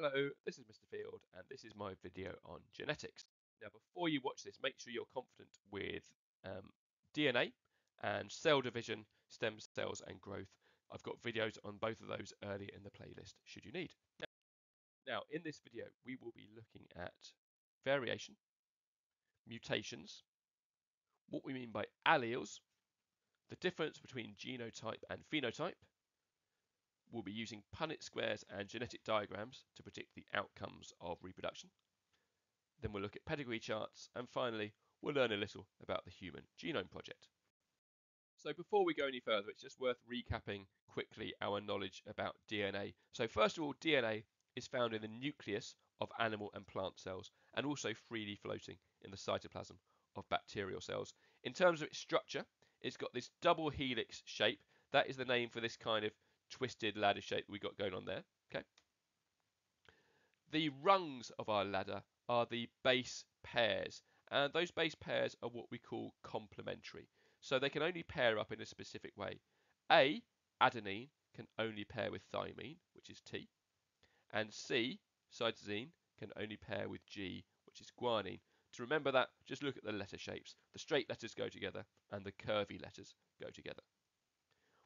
Hello, this is Mr. Field, and this is my video on genetics. Now, before you watch this, make sure you're confident with um, DNA and cell division, stem cells, and growth. I've got videos on both of those earlier in the playlist, should you need. Now, now in this video, we will be looking at variation, mutations, what we mean by alleles, the difference between genotype and phenotype, we'll be using Punnett squares and genetic diagrams to predict the outcomes of reproduction. Then we'll look at pedigree charts, and finally, we'll learn a little about the Human Genome Project. So before we go any further, it's just worth recapping quickly our knowledge about DNA. So first of all, DNA is found in the nucleus of animal and plant cells, and also freely floating in the cytoplasm of bacterial cells. In terms of its structure, it's got this double helix shape. That is the name for this kind of twisted ladder shape we got going on there. Okay. The rungs of our ladder are the base pairs, and those base pairs are what we call complementary. So they can only pair up in a specific way. A, adenine, can only pair with thymine, which is T, and C, cytosine, can only pair with G, which is guanine. To remember that, just look at the letter shapes. The straight letters go together and the curvy letters go together.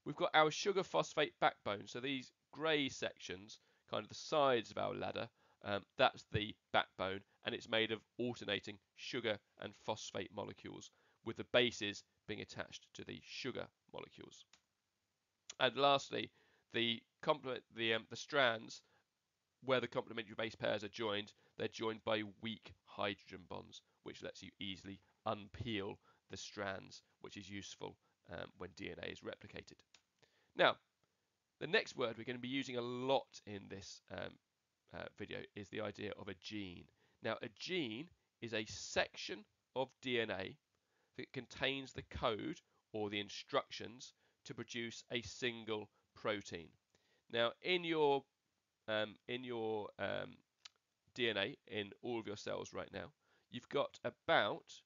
We've got our sugar phosphate backbone. So these grey sections, kind of the sides of our ladder, um, that's the backbone and it's made of alternating sugar and phosphate molecules with the bases being attached to the sugar molecules. And lastly, the complement the um, the strands where the complementary base pairs are joined, they're joined by weak hydrogen bonds, which lets you easily unpeel the strands, which is useful um, when DNA is replicated. Now, the next word we're going to be using a lot in this um, uh, video is the idea of a gene. Now, a gene is a section of DNA that contains the code or the instructions to produce a single protein. Now, in your um, in your um, DNA in all of your cells right now, you've got about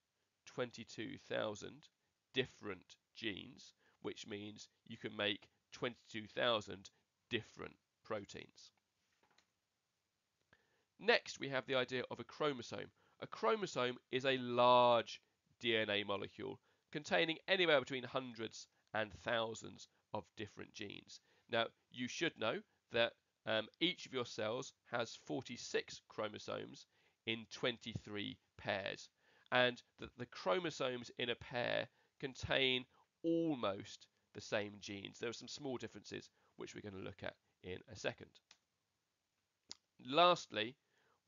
22,000 different genes, which means you can make 22,000 different proteins. Next, we have the idea of a chromosome. A chromosome is a large DNA molecule containing anywhere between hundreds and thousands of different genes. Now, you should know that um, each of your cells has 46 chromosomes in 23 pairs, and that the chromosomes in a pair contain almost the same genes. There are some small differences which we're going to look at in a second. Lastly,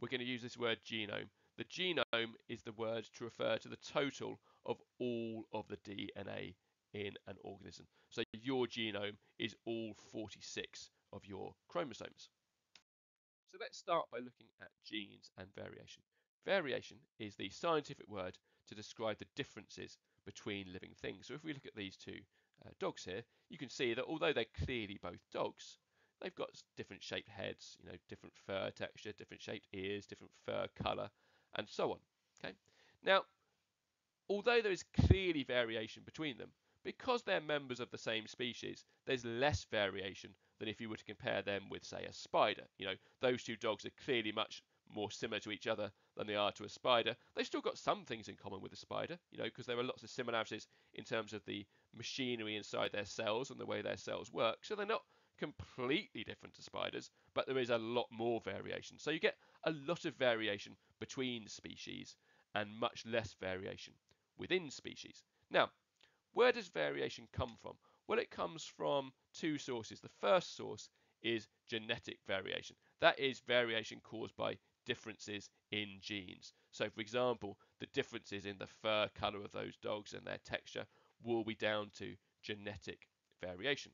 we're going to use this word genome. The genome is the word to refer to the total of all of the DNA in an organism. So your genome is all 46 of your chromosomes. So let's start by looking at genes and variation. Variation is the scientific word to describe the differences between living things. So if we look at these two uh, dogs here, you can see that although they're clearly both dogs, they've got different shaped heads, you know, different fur texture, different shaped ears, different fur color, and so on. Okay. Now, although there is clearly variation between them, because they're members of the same species, there's less variation than if you were to compare them with, say, a spider. You know, those two dogs are clearly much more similar to each other than they are to a spider. They've still got some things in common with a spider, you know, because there are lots of similarities in terms of the machinery inside their cells and the way their cells work. So they're not completely different to spiders, but there is a lot more variation. So you get a lot of variation between species and much less variation within species. Now, where does variation come from? Well, it comes from two sources. The first source is genetic variation. That is variation caused by differences in genes. So, for example, the differences in the fur color of those dogs and their texture will be down to genetic variation.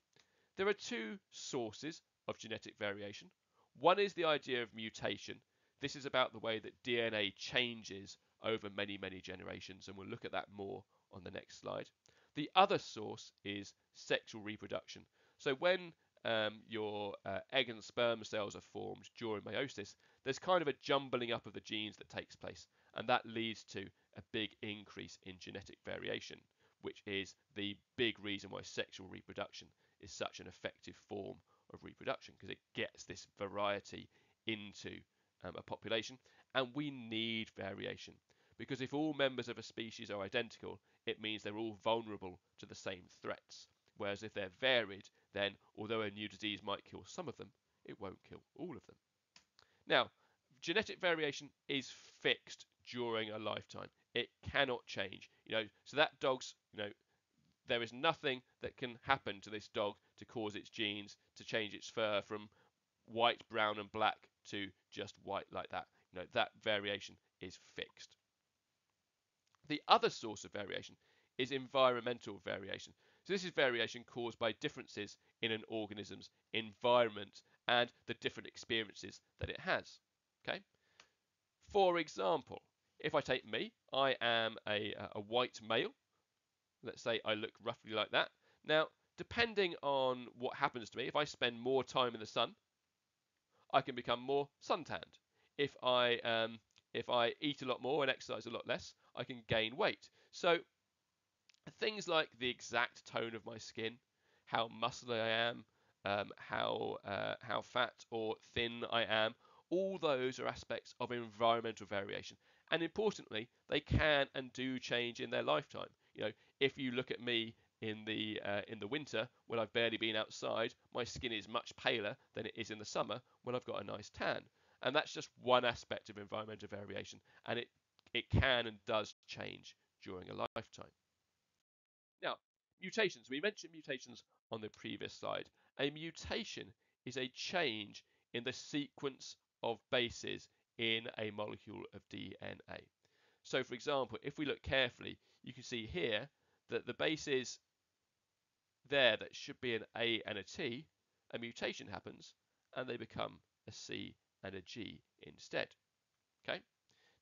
There are two sources of genetic variation. One is the idea of mutation. This is about the way that DNA changes over many, many generations, and we'll look at that more on the next slide. The other source is sexual reproduction. So when um, your uh, egg and sperm cells are formed during meiosis, there's kind of a jumbling up of the genes that takes place, and that leads to a big increase in genetic variation, which is the big reason why sexual reproduction is such an effective form of reproduction because it gets this variety into um, a population, and we need variation. Because if all members of a species are identical, it means they're all vulnerable to the same threats. Whereas if they're varied, then although a new disease might kill some of them, it won't kill all of them. Now, genetic variation is fixed during a lifetime. It cannot change. You know, so that dog's, you know, there is nothing that can happen to this dog to cause its genes to change its fur from white, brown, and black to just white like that. You know, that variation is fixed. The other source of variation is environmental variation. So this is variation caused by differences in an organism's environment and the different experiences that it has. Okay. For example, if I take me, I am a, a white male. Let's say I look roughly like that. Now, depending on what happens to me, if I spend more time in the sun, I can become more suntanned. If I um, if I eat a lot more and exercise a lot less, I can gain weight. So things like the exact tone of my skin, how muscly I am, um, how uh, how fat or thin I am, all those are aspects of environmental variation. And importantly, they can and do change in their lifetime. You know, if you look at me in the uh, in the winter when I've barely been outside, my skin is much paler than it is in the summer when I've got a nice tan. And that's just one aspect of environmental variation, and it it can and does change during a lifetime. Now, mutations. We mentioned mutations on the previous slide. A mutation is a change in the sequence of bases in a molecule of DNA. So, for example, if we look carefully, you can see here that the bases there that should be an A and a T, a mutation happens and they become a C and a G instead. Okay.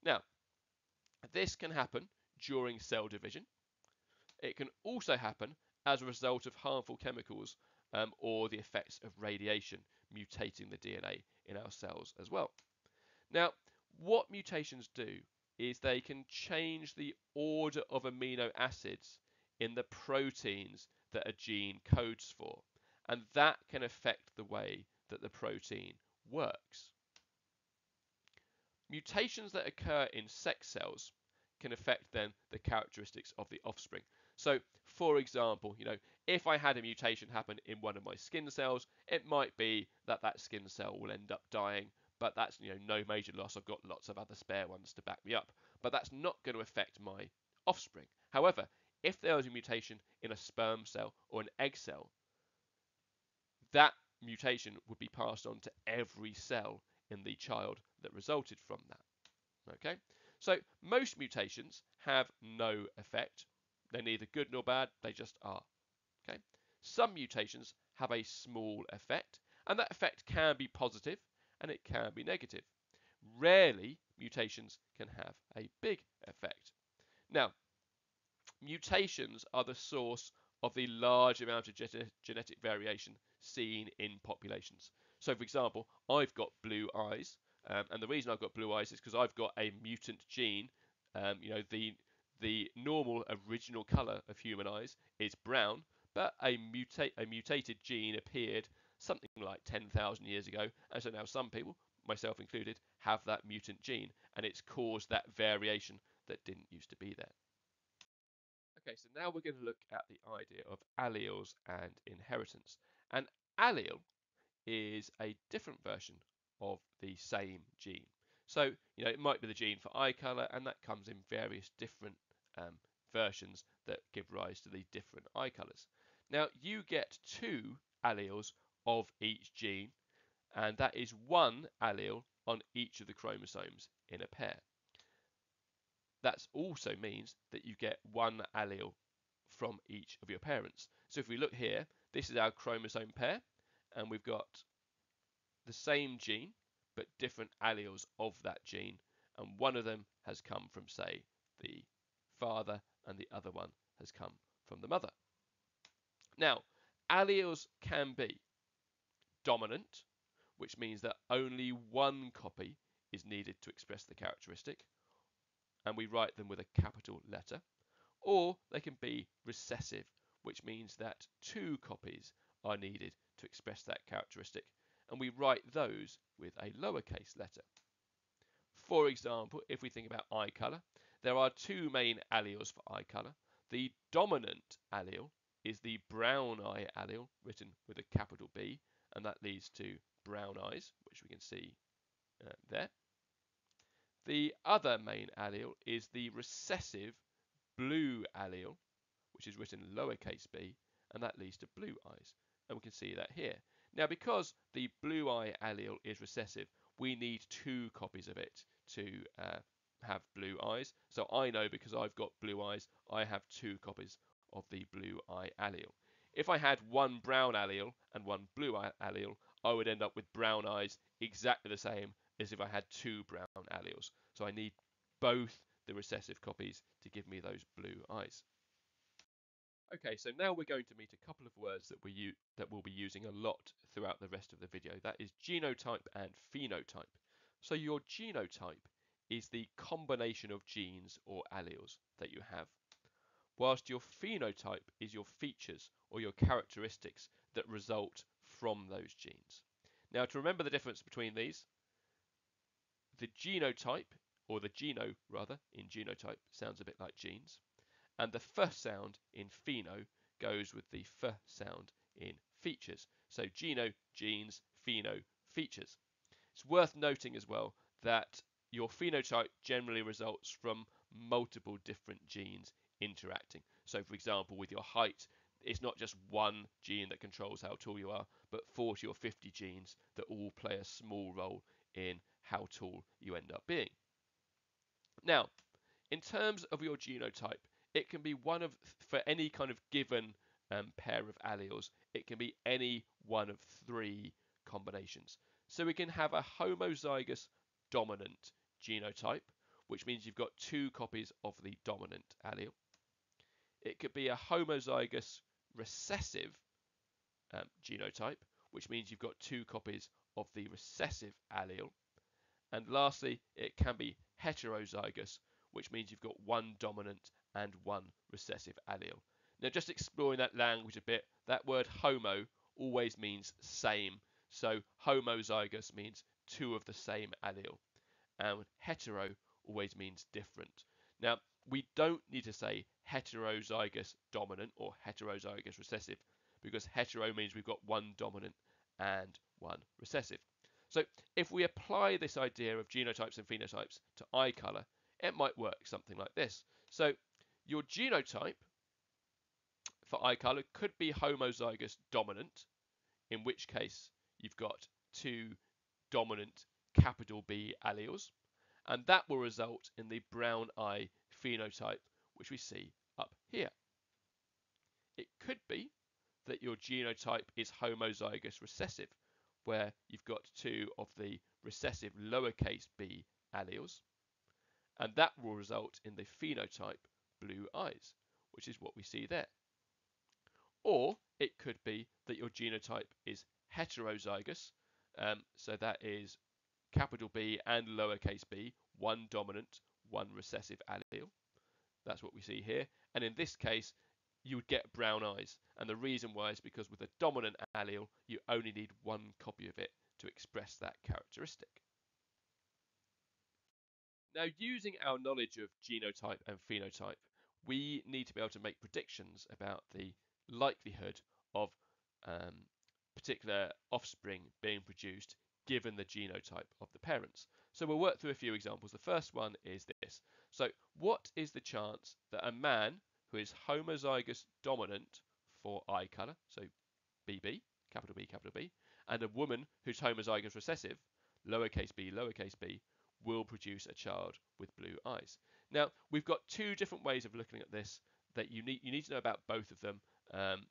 Now, this can happen during cell division. It can also happen as a result of harmful chemicals um, or the effects of radiation mutating the DNA in our cells as well. Now, what mutations do is they can change the order of amino acids in the proteins that a gene codes for, and that can affect the way that the protein works. Mutations that occur in sex cells can affect then the characteristics of the offspring. So, for example, you know, if I had a mutation happen in one of my skin cells, it might be that that skin cell will end up dying, but that's you know no major loss. I've got lots of other spare ones to back me up, but that's not going to affect my offspring. However, if there was a mutation in a sperm cell or an egg cell, that mutation would be passed on to every cell in the child that resulted from that. Okay, so most mutations have no effect. They're neither good nor bad, they just are. Okay, some mutations have a small effect, and that effect can be positive and it can be negative. Rarely, mutations can have a big effect. Now, mutations are the source of the large amount of genetic variation seen in populations. So, for example, I've got blue eyes, um, and the reason I've got blue eyes is because I've got a mutant gene. Um, you know, the the normal original color of human eyes is brown, but a, muta- a mutated gene appeared something like 10,000 years ago, and so now some people, myself included, have that mutant gene, and it's caused that variation that didn't used to be there. Okay, so now we're going to look at the idea of alleles and inheritance. An allele is a different version of the same gene. So, you know, it might be the gene for eye color, and that comes in various different um, versions that give rise to the different eye colors. Now, you get two alleles of each gene, and that is one allele on each of the chromosomes in a pair. That also means that you get one allele from each of your parents. So if we look here, this is our chromosome pair, and we've got the same gene, but different alleles of that gene, and one of them has come from, say, the father, and the other one has come from the mother. Now, alleles can be dominant, which means that only one copy is needed to express the characteristic, and we write them with a capital letter, or they can be recessive, which means that two copies are needed to express that characteristic, and we write those with a lowercase letter. For example, if we think about eye colour, there are two main alleles for eye colour. The dominant allele is the brown eye allele, written with a capital B, and that leads to brown eyes, which we can see uh, there. The other main allele is the recessive blue allele, which is written lowercase b, and that leads to blue eyes. And we can see that here. Now, because the blue eye allele is recessive, we need two copies of it to uh, have blue eyes. So I know because I've got blue eyes, I have two copies of the blue eye allele. If I had one brown allele and one blue allele, I would end up with brown eyes exactly the same as if I had two brown alleles. So I need both the recessive copies to give me those blue eyes. Okay, so now we're going to meet a couple of words that we that we'll be using a lot throughout the rest of the video. That is genotype and phenotype. So your genotype is the combination of genes or alleles that you have, whilst your phenotype is your features or your characteristics that result from those genes. Now to remember the difference between these, the genotype, or the geno rather, in genotype sounds a bit like genes, and the f sound in pheno goes with the f sound in features. So geno, genes, pheno, features. It's worth noting as well that your phenotype generally results from multiple different genes interacting. So for example, with your height, it's not just one gene that controls how tall you are, but 40 or 50 genes that all play a small role in how tall you end up being. Now, in terms of your genotype, it can be one of, for any kind of given um, pair of alleles, it can be any one of three combinations. So we can have a homozygous dominant genotype, which means you've got two copies of the dominant allele. It could be a homozygous recessive um, genotype, which means you've got two copies of the recessive allele. And lastly, it can be heterozygous, which means you've got one dominant and one recessive allele. Now, just exploring that language a bit, that word homo always means same. So homozygous means two of the same allele. And hetero always means different. Now, we don't need to say heterozygous dominant or heterozygous recessive because hetero means we've got one dominant and one recessive. So if we apply this idea of genotypes and phenotypes to eye color, it might work something like this. So your genotype for eye color could be homozygous dominant, in which case you've got two dominant capital B alleles, and that will result in the brown eye phenotype, which we see up here. It could be that your genotype is homozygous recessive, where you've got two of the recessive lowercase b alleles, and that will result in the phenotype blue eyes, which is what we see there. Or it could be that your genotype is heterozygous, um, so that is capital B and lowercase b, one dominant, one recessive allele. That's what we see here. And in this case, you would get brown eyes. And the reason why is because with a dominant allele, you only need one copy of it to express that characteristic. Now, using our knowledge of genotype and phenotype, we need to be able to make predictions about the likelihood of um, particular offspring being produced given the genotype of the parents. So we'll work through a few examples. The first one is this. So what is the chance that a man who is homozygous dominant for eye colour, so BB, capital B, capital B, and a woman who's homozygous recessive, lowercase b, lowercase b, will produce a child with blue eyes. Now, we've got two different ways of looking at this that you need, you need to know about both of them, um,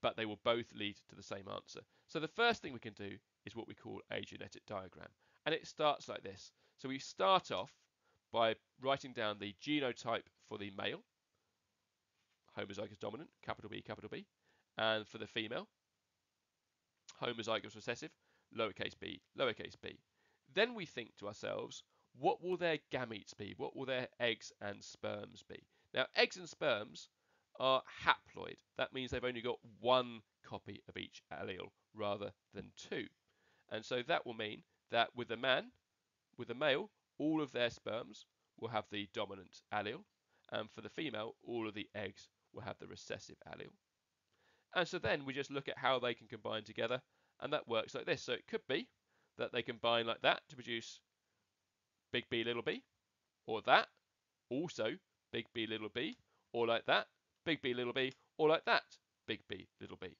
but they will both lead to the same answer. So the first thing we can do is what we call a genetic diagram. And it starts like this. So we start off by writing down the genotype for the male, homozygous dominant, capital B, capital B, and for the female, homozygous recessive, lowercase b, lowercase b. Then we think to ourselves, what will their gametes be? What will their eggs and sperms be? Now, eggs and sperms are haploid. That means they've only got one copy of each allele rather than two. And so that will mean that with a man, with a male, all of their sperms will have the dominant allele, and for the female, all of the eggs will have the recessive allele. And so then we just look at how they can combine together, and that works like this. So it could be that they combine like that to produce big B little b, or that, also big B little b, or like that, big B little b, or like that, big B little b.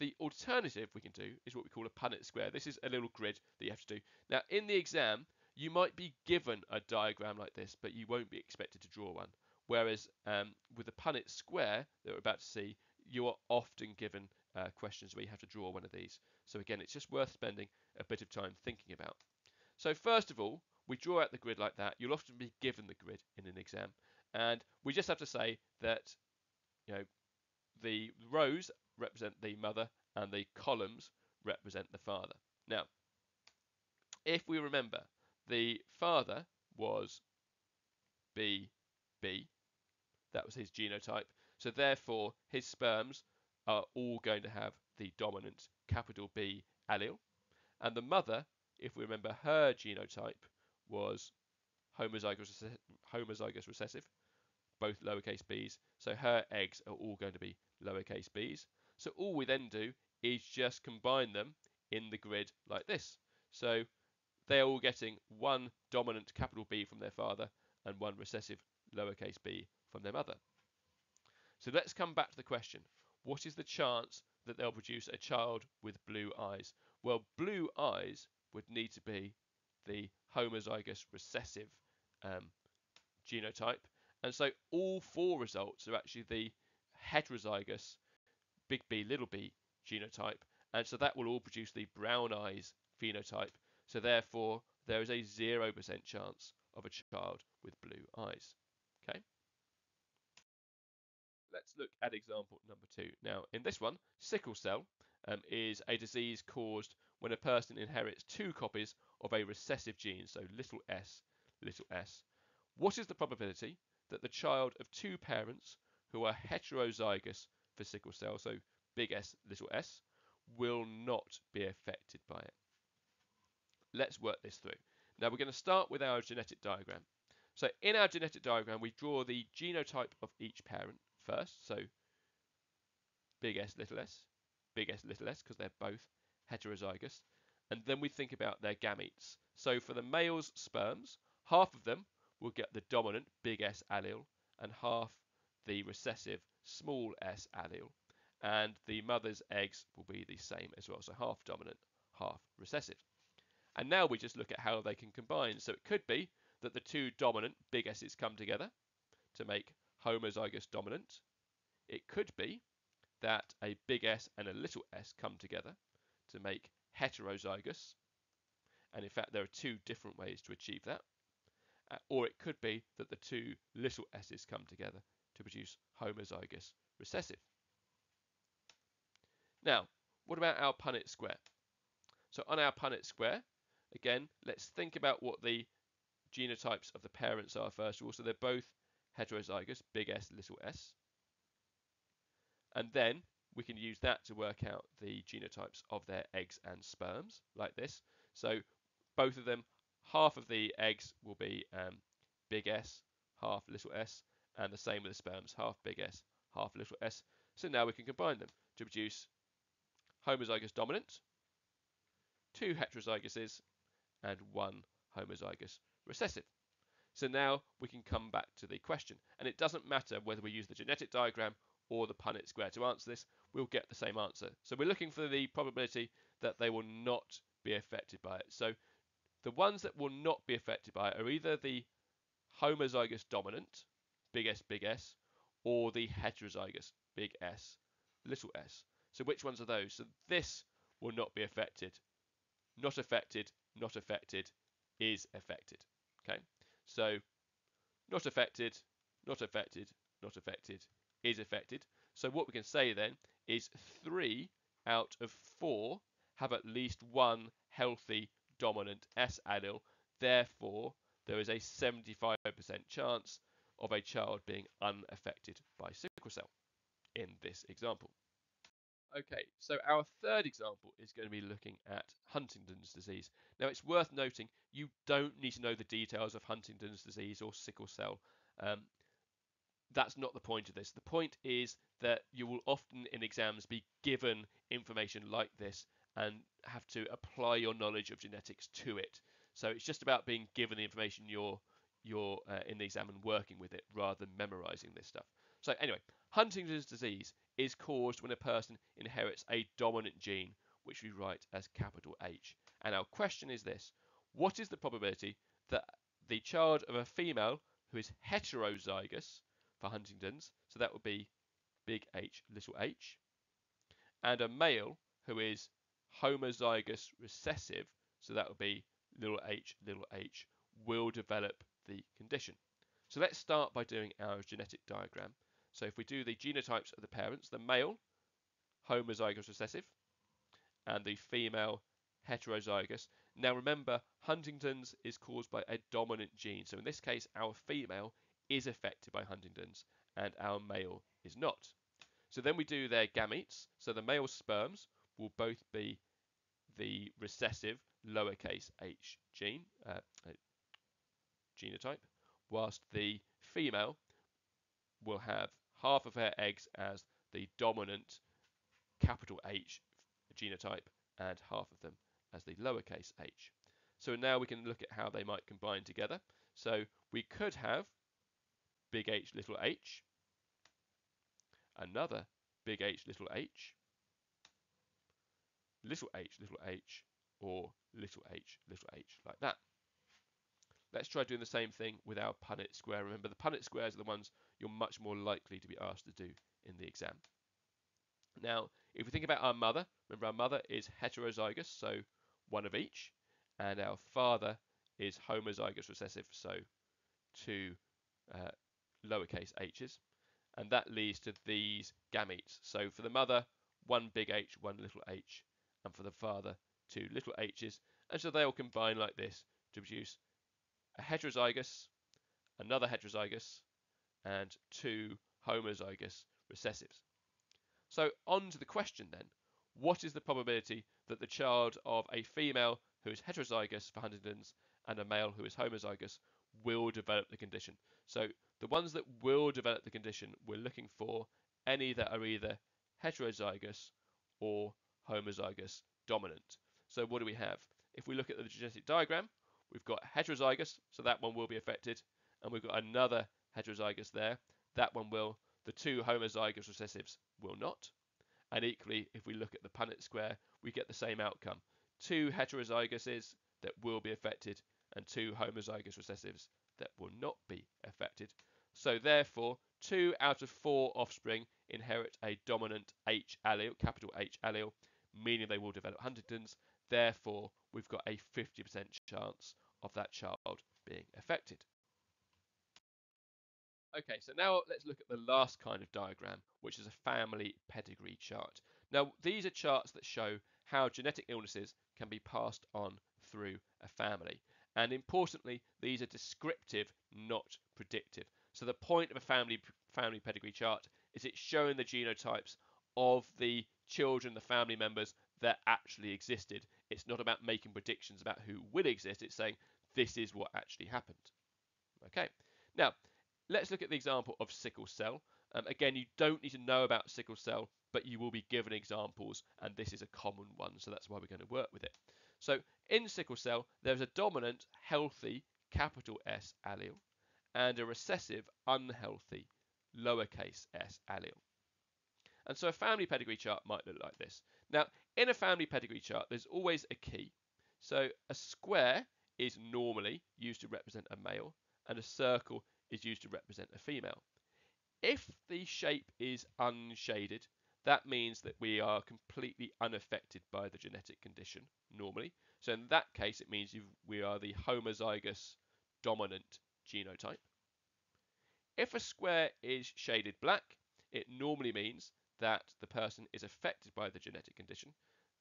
The alternative we can do is what we call a Punnett square. This is a little grid that you have to do. Now, in the exam, you might be given a diagram like this, but you won't be expected to draw one. Whereas um, with the Punnett square that we're about to see, you are often given uh, questions where you have to draw one of these. So again, it's just worth spending a bit of time thinking about. So first of all, we draw out the grid like that. You'll often be given the grid in an exam. And we just have to say that, you know, the rows represent the mother and the columns represent the father. Now, if we remember, the father was BB, that was his genotype. So therefore, his sperms are all going to have the dominant capital B allele. And the mother, if we remember her genotype, was homozygous, homozygous recessive, both lowercase b's. So her eggs are all going to be lowercase b's. So all we then do is just combine them in the grid like this. So they're all getting one dominant capital B from their father and one recessive lowercase b from their mother. So let's come back to the question. What is the chance that they'll produce a child with blue eyes? Well, blue eyes would need to be the homozygous recessive um, genotype. And so all four results are actually the heterozygous big B, little b genotype. And so that will all produce the brown eyes phenotype. So therefore, there is a 0% chance of a child with blue eyes. Okay. Let's look at example number two. Now, in this one, sickle cell um, is a disease caused when a person inherits two copies of a recessive gene, so little s, little s. What is the probability that the child of two parents who are heterozygous for sickle cell, so big S, little s, will not be affected by it. Let's work this through. Now we're going to start with our genetic diagram. So in our genetic diagram, we draw the genotype of each parent first. So big S, little s, big S, little s, because they're both heterozygous. And then we think about their gametes. So for the male's sperms, half of them will get the dominant big S allele and half the recessive small s allele and the mother's eggs will be the same as well. So half dominant, half recessive. And now we just look at how they can combine. So it could be that the two dominant big S's come together to make homozygous dominant. It could be that a big S and a little s come together to make heterozygous. And in fact, there are two different ways to achieve that. Uh, or it could be that the two little s's come together to produce homozygous recessive. Now, what about our Punnett square? So on our Punnett square, again, let's think about what the genotypes of the parents are first of all. So they're both heterozygous, big S, little s. And then we can use that to work out the genotypes of their eggs and sperms, like this. So both of them, half of the eggs will be um, big S, half little s, and the same with the sperms, half big S, half little s. So now we can combine them to produce homozygous dominant, two heterozygoses, and one homozygous recessive. So now we can come back to the question. And it doesn't matter whether we use the genetic diagram or the Punnett square to answer this, we'll get the same answer. So we're looking for the probability that they will not be affected by it. So the ones that will not be affected by it are either the homozygous dominant, big S, big S, or the heterozygous, big S, little s. So which ones are those? So this will not be affected. Not affected, not affected, is affected. Okay, so not affected, not affected, not affected, is affected. So what we can say then is three out of four have at least one healthy dominant S allele. Therefore, there is a 75% chance of a child being unaffected by sickle cell in this example. Okay, so our third example is going to be looking at Huntington's disease. Now, it's worth noting you don't need to know the details of Huntington's disease or sickle cell. Um, that's not the point of this. The point is that you will often in exams be given information like this and have to apply your knowledge of genetics to it. So it's just about being given the information you're you're uh, in the exam and working with it rather than memorizing this stuff. So anyway, Huntington's disease is caused when a person inherits a dominant gene, which we write as capital H. And our question is this, what is the probability that the child of a female who is heterozygous for Huntington's, so that would be big H, little h, and a male who is homozygous recessive, so that would be little h, little h, will develop the condition. So let's start by doing our genetic diagram. So if we do the genotypes of the parents, the male, homozygous recessive, and the female, heterozygous. Now remember, Huntington's is caused by a dominant gene. So in this case, our female is affected by Huntington's and our male is not. So then we do their gametes. So the male sperms will both be the recessive lowercase h gene, uh, genotype, whilst the female will have half of her eggs as the dominant capital H genotype and half of them as the lowercase h. So now we can look at how they might combine together. So we could have big H little h, another big H little h, little h little h, or little h little h like that. Let's try doing the same thing with our Punnett square. Remember, the Punnett squares are the ones you're much more likely to be asked to do in the exam. Now, if we think about our mother, remember our mother is heterozygous, so one of each, and our father is homozygous recessive, so two uh, lowercase h's, and that leads to these gametes. So for the mother, one big H, one little h, and for the father, two little h's, and so they all combine like this to produce a heterozygous, another heterozygous, and two homozygous recessives. So on to the question then. What is the probability that the child of a female who is heterozygous for Huntington's and a male who is homozygous will develop the condition? So the ones that will develop the condition, we're looking for any that are either heterozygous or homozygous dominant. So what do we have? If we look at the genetic diagram, We've got heterozygous, so that one will be affected. And we've got another heterozygous there. That one will. The two homozygous recessives will not. And equally, if we look at the Punnett square, we get the same outcome. Two heterozygouses that will be affected and two homozygous recessives that will not be affected. So therefore, two out of four offspring inherit a dominant H allele, capital H allele, meaning they will develop Huntington's. Therefore, we've got a 50% chance of that child being affected. Okay, so now let's look at the last kind of diagram, which is a family pedigree chart. Now, these are charts that show how genetic illnesses can be passed on through a family. And importantly, these are descriptive, not predictive. So the point of a family family pedigree chart is it's showing the genotypes of the children, the family members that actually existed. It's not about making predictions about who will exist. It's saying this is what actually happened. Okay. Now, let's look at the example of sickle cell. Um, again, you don't need to know about sickle cell, but you will be given examples, and this is a common one, so that's why we're going to work with it. So in sickle cell, there's a dominant, healthy, capital S allele, and a recessive, unhealthy, lowercase s allele. And so a family pedigree chart might look like this. Now, in a family pedigree chart, there's always a key. So a square is normally used to represent a male, and a circle is used to represent a female. If the shape is unshaded, that means that we are completely unaffected by the genetic condition normally. So in that case, it means we are the homozygous dominant genotype. If a square is shaded black, it normally means that the person is affected by the genetic condition,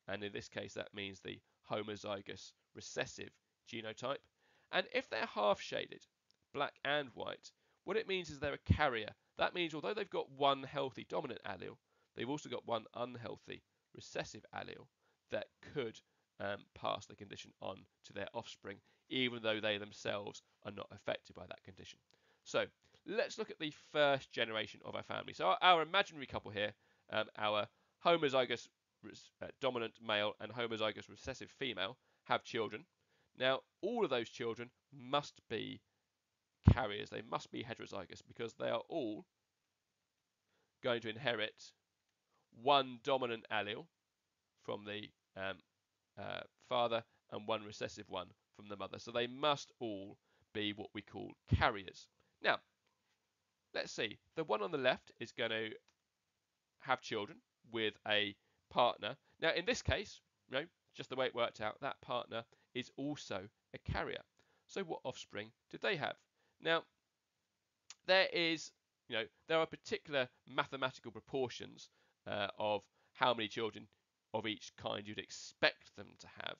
and in this case that means the homozygous recessive genotype. And if they're half shaded, black and white, what it means is they're a carrier. That means although they've got one healthy dominant allele, they've also got one unhealthy recessive allele that could um, pass the condition on to their offspring, even though they themselves are not affected by that condition. So let's look at the first generation of our family. So our, our imaginary couple here, um, our homozygous uh, dominant male and homozygous recessive female, have children. Now, all of those children must be carriers. They must be heterozygous because they are all going to inherit one dominant allele from the um, uh, father and one recessive one from the mother. So they must all be what we call carriers. Now, let's see. The one on the left is going to have children with a partner. Now, in this case, you know, just the way it worked out, that partner is also a carrier. So what offspring did they have? Now, there is, you know, there are particular mathematical proportions uh, of how many children of each kind you'd expect them to have.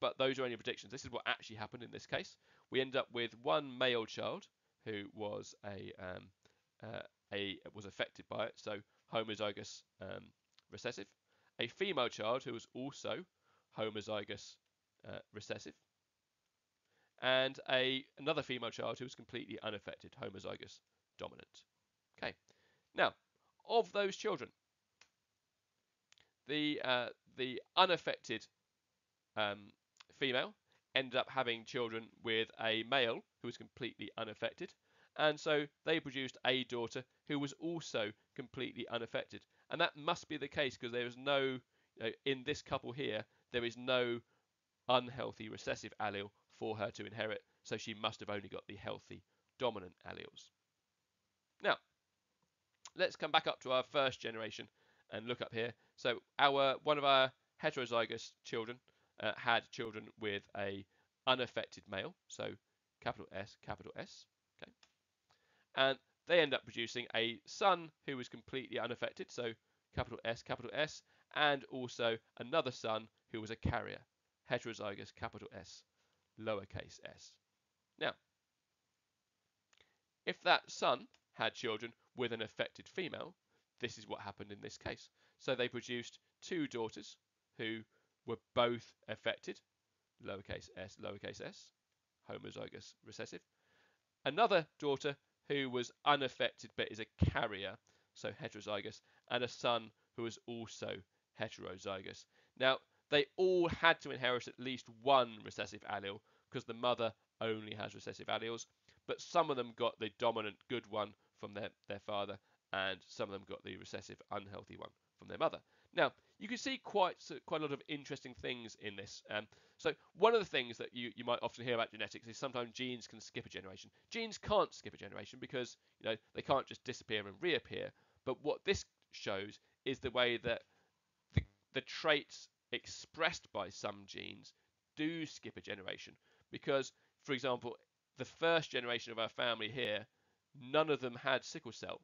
But those are only predictions. This is what actually happened in this case. We end up with one male child who was a um, uh, a was affected by it, so homozygous um, recessive. A female child who was also homozygous uh, recessive, and a another female child who was completely unaffected, homozygous dominant. Okay, now of those children, the uh, the unaffected um, female ended up having children with a male who was completely unaffected, and so they produced a daughter who was also completely unaffected. And that must be the case because there is no, in this couple here, there is no unhealthy recessive allele for her to inherit, so she must have only got the healthy dominant alleles. Now, let's come back up to our first generation and look up here. So our one of our heterozygous children uh, had children with a unaffected male, so capital S, capital S, okay, and they end up producing a son who was completely unaffected, so capital S, capital S, and also another son who was a carrier, heterozygous capital S, lowercase s. Now, if that son had children with an affected female, this is what happened in this case. So they produced two daughters who were both affected, lowercase s, lowercase s, homozygous recessive. Another daughter who was unaffected but is a carrier, so heterozygous, and a son who was also heterozygous. Now, they all had to inherit at least one recessive allele because the mother only has recessive alleles, but some of them got the dominant good one from their, their father, and some of them got the recessive unhealthy one from their mother. Now, you can see quite quite a lot of interesting things in this. Um, so one of the things that you, you might often hear about genetics is sometimes genes can skip a generation. Genes can't skip a generation because you know they can't just disappear and reappear. But what this shows is the way that the, the traits expressed by some genes do skip a generation. Because, for example, the first generation of our family here, none of them had sickle cell.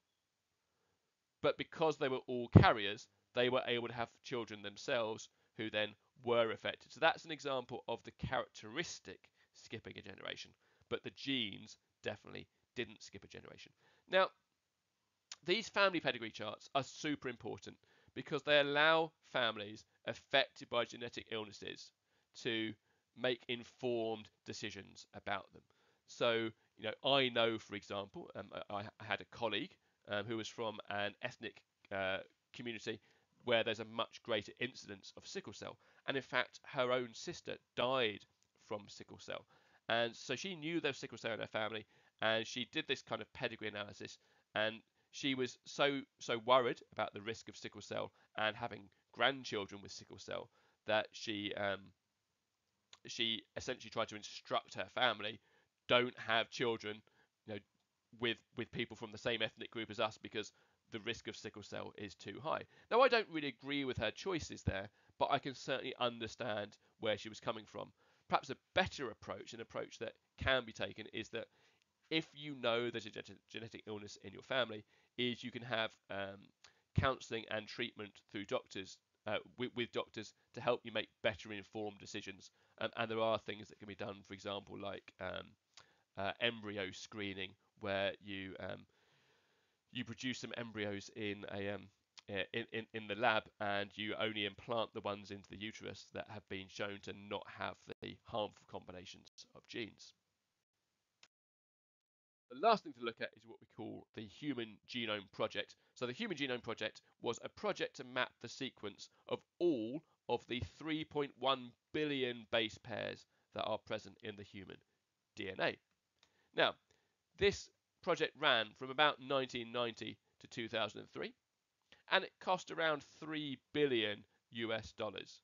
But because they were all carriers, they were able to have children themselves who then were affected. So that's an example of the characteristic skipping a generation, but the genes definitely didn't skip a generation. Now, these family pedigree charts are super important because they allow families affected by genetic illnesses to make informed decisions about them. So, you know, I know, for example, um, I, I, had a colleague um, who was from an ethnic uh, community where there's a much greater incidence of sickle cell. And in fact, her own sister died from sickle cell. And so she knew there was sickle cell in her family, and she did this kind of pedigree analysis. And she was so so worried about the risk of sickle cell and having grandchildren with sickle cell that she um, she essentially tried to instruct her family don't have children you know with with people from the same ethnic group as us because the risk of sickle cell is too high. Now, I don't really agree with her choices there, but I can certainly understand where she was coming from. Perhaps a better approach, an approach that can be taken, is that if you know there's a genetic illness in your family, is you can have um, counselling and treatment through doctors uh, with, with, doctors to help you make better informed decisions. Um, and there are things that can be done, for example, like um, uh, embryo screening, where you um, you produce some embryos in a um, in, in, in the lab and you only implant the ones into the uterus that have been shown to not have the harmful combinations of genes. The last thing to look at is what we call the Human Genome Project. So the Human Genome Project was a project to map the sequence of all of the 3.1 billion base pairs that are present in the human DNA. Now, this project ran from about 1990 to 2003 and it cost around 3 billion US dollars.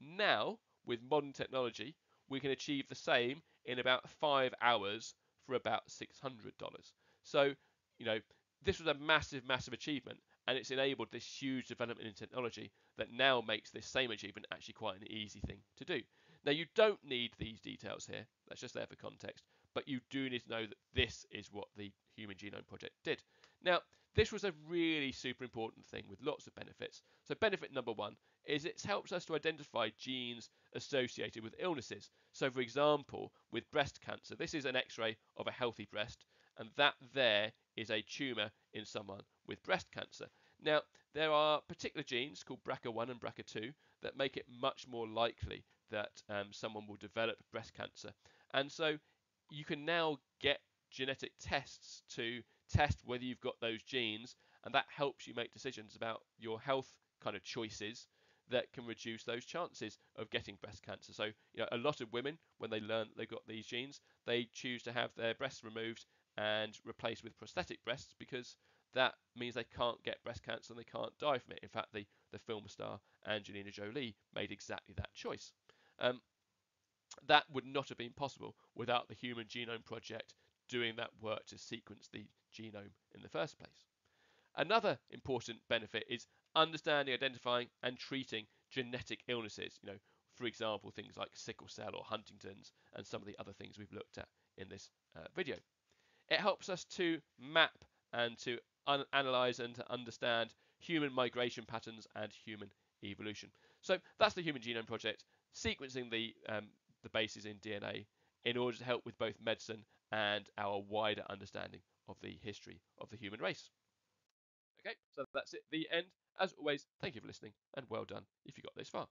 Now, with modern technology, we can achieve the same in about five hours for about $600. So, you know, this was a massive, massive achievement, and it's enabled this huge development in technology that now makes this same achievement actually quite an easy thing to do. Now, you don't need these details here, that's just there for context, but you do need to know that this is what the Human Genome Project did. Now, this was a really super important thing with lots of benefits. So benefit number one is it helps us to identify genes associated with illnesses. So for example, with breast cancer, this is an x-ray of a healthy breast and that there is a tumour in someone with breast cancer. Now, there are particular genes called BRCA1 and BRCA2 that make it much more likely that um, someone will develop breast cancer. And so you can now get genetic tests to test whether you've got those genes, and that helps you make decisions about your health kind of choices that can reduce those chances of getting breast cancer. So, you know, a lot of women, when they learn they've got these genes, they choose to have their breasts removed and replaced with prosthetic breasts because that means they can't get breast cancer and they can't die from it. In fact, the, the film star Angelina Jolie made exactly that choice. Um, that would not have been possible without the Human Genome Project doing that work to sequence the genome in the first place. Another important benefit is understanding, identifying, and treating genetic illnesses. You know, for example, things like sickle cell or Huntington's, and some of the other things we've looked at in this uh, video. It helps us to map and to analyze and to understand human migration patterns and human evolution. So that's the Human Genome Project, sequencing the um, the bases in DNA in order to help with both medicine and our wider understanding of the history of the human race. Okay, so that's it, the end. As always, thank you for listening and well done if you got this far.